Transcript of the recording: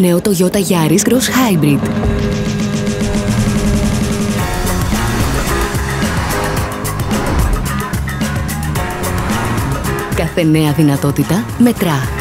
Νέο Toyota Yaris Cross Hybrid. Κάθε νέα δυνατότητα μετρά.